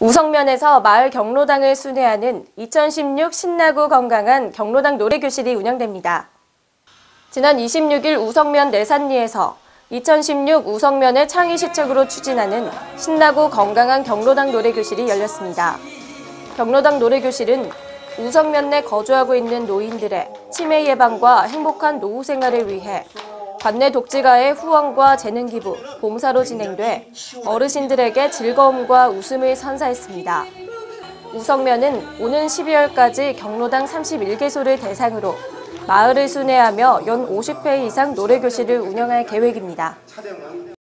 우성면에서 마을 경로당을 순회하는 2016 신나고 건강한 경로당 노래교실이 운영됩니다. 지난 26일 우성면 내산리에서 2016 우성면을 창의 시책으로 추진하는 신나고 건강한 경로당 노래교실이 열렸습니다. 경로당 노래교실은 우성면 내 거주하고 있는 노인들의 치매 예방과 행복한 노후 생활을 위해 관내 독지가의 후원과 재능 기부, 봉사로 진행돼 어르신들에게 즐거움과 웃음을 선사했습니다. 우성면은 오는 12월까지 경로당 31개소를 대상으로 마을을 순회하며 연 50회 이상 노래교실을 운영할 계획입니다.